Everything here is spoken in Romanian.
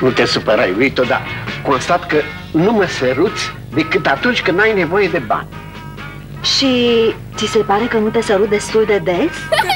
Nu te supărai, Vito, dar constat că nu mă săruți decât atunci când ai nevoie de bani. Și ți se pare că nu te sărut destul de des?